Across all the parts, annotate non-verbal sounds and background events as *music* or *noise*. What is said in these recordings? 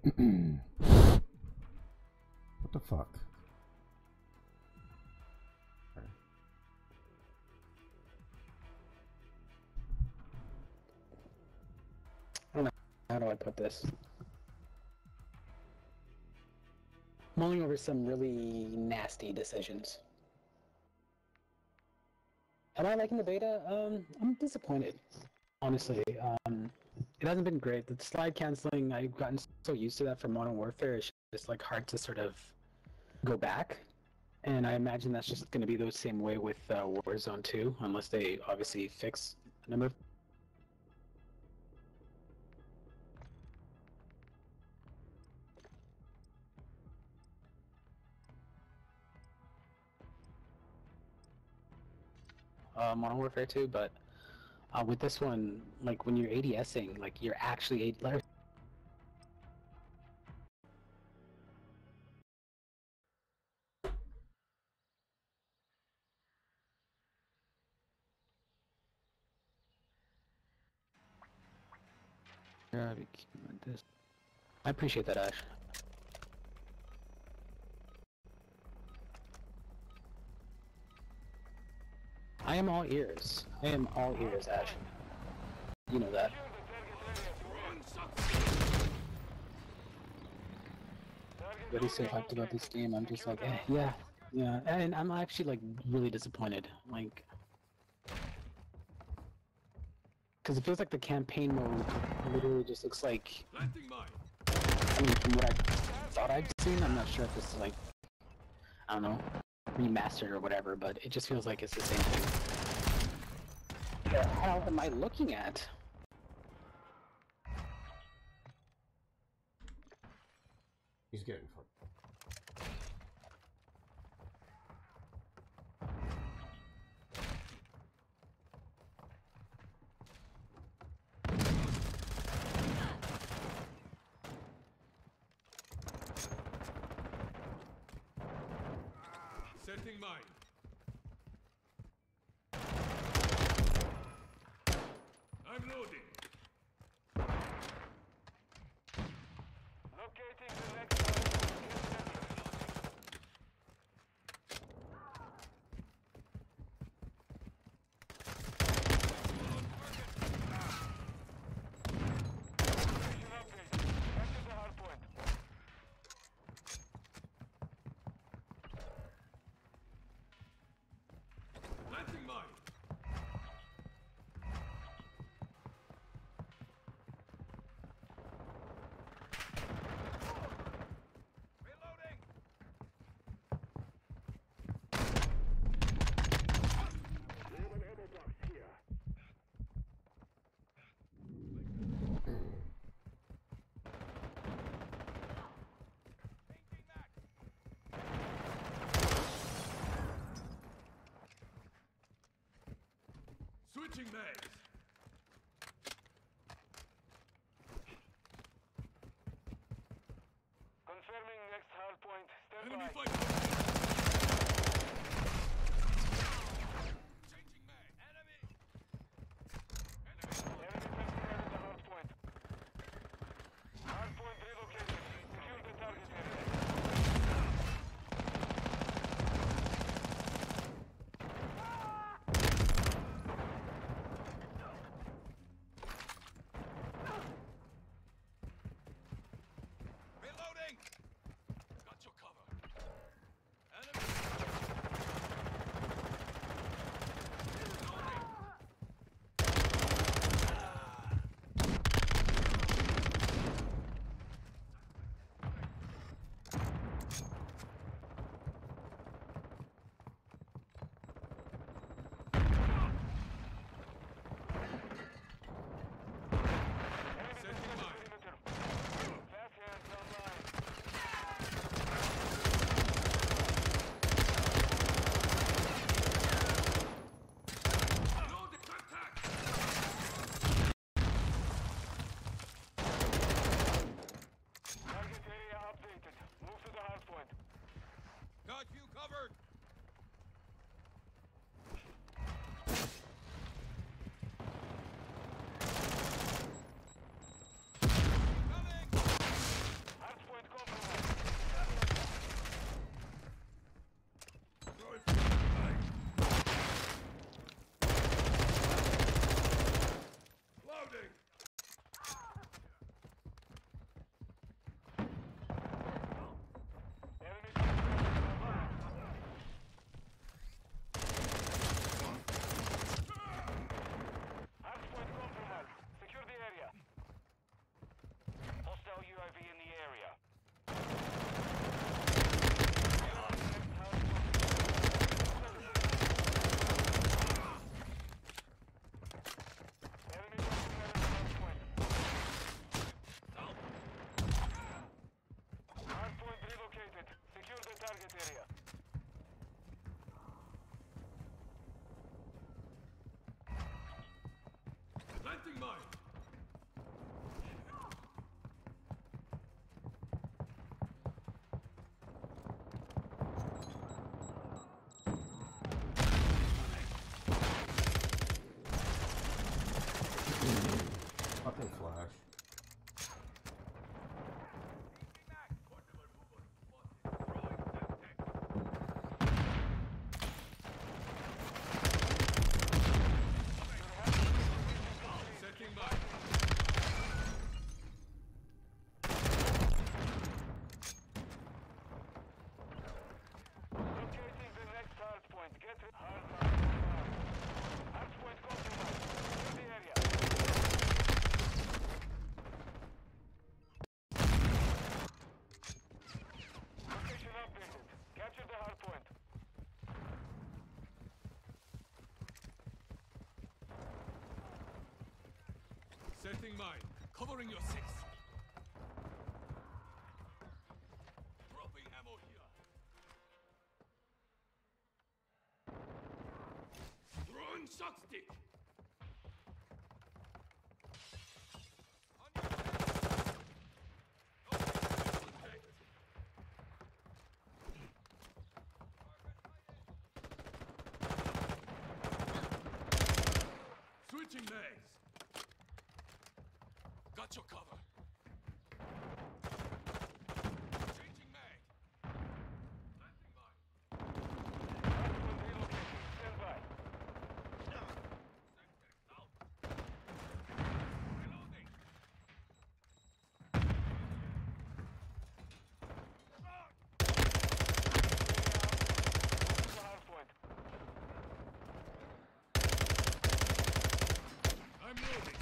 *clears throat* what the fuck? I don't know how do I put this? Mulling over some really nasty decisions. Am I liking the beta? Um, I'm disappointed. Honestly, um, it hasn't been great. The slide canceling, I've gotten so used to that for Modern Warfare. It's just like hard to sort of go back. And I imagine that's just going to be the same way with uh, Warzone 2, unless they obviously fix a number of uh, Modern Warfare 2, but uh, with this one, like when you're ADSing, like you're actually AD- like, Yeah, be keeping like this. I appreciate that, Ash. I am all ears. I am all ears, Ash. You know that. Everybody's so hyped about this game. I'm just like, eh, yeah, yeah, and I'm actually like really disappointed. Like, because it feels like the campaign mode literally just looks like. I mean, from what I thought I'd seen, I'm not sure if it's like, I don't know, remastered or whatever, but it just feels like it's the same thing. What the hell am I looking at? He's getting fucked. Setting mine. I'm loading. Locating the next Planting mine. Reloading. Switching mags. Confirming next hard point. Stand Enemy by. Changing mine. Fucking flash. Setting mine. Locating the next hard point. Get it. Hard point. Hard point compromised. Clear the area. Location updated. Capture the hard point. Setting mine. Covering your six. Dropping ammo here. Throwing shock stick. On your left. Okay, contact. Switching legs. Got your cover. Changing mag. Planting mine. Hard point relocating. Stand by. Sector out. Reloading. The hard point. I'm loading.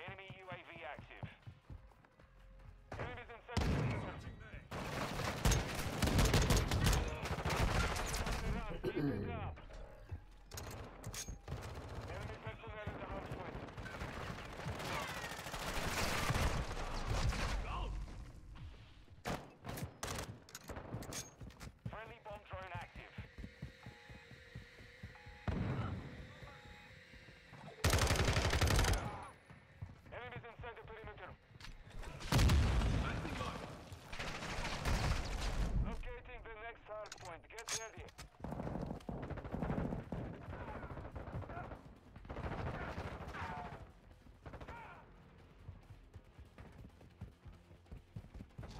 Enemy UAV active. Enemies in sector. Switching mag. Keep it up. Enemy personnel in the hard point. Out. Friendly bomb drone active. Enemies inside the perimeter. Planting mine. Locating the next hard point. Get ready.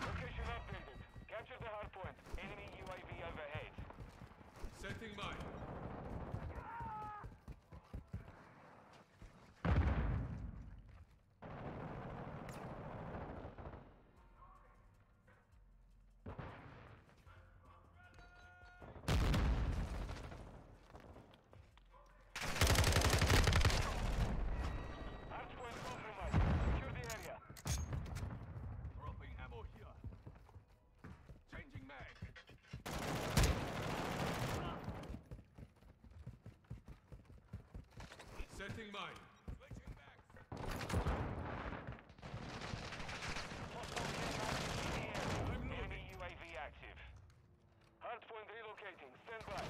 Location updated. Capture the hard point. Enemy UAV overhead. Setting mine. Hard point compromised. Secure the area. Dropping ammo here. Changing mag. Setting mine. Switching back. I'm Enemy. UAV active. Hard relocating. Stand by.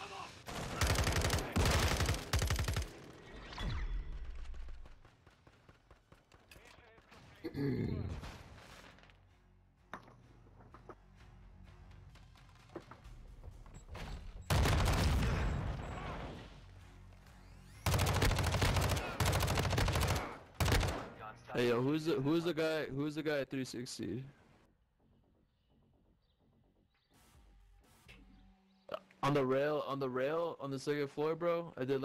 Come *clears throat* on. Mission is complete. Who's the who's the guy who's the guy at 360? On the rail, on the rail, on the second floor, bro. I did.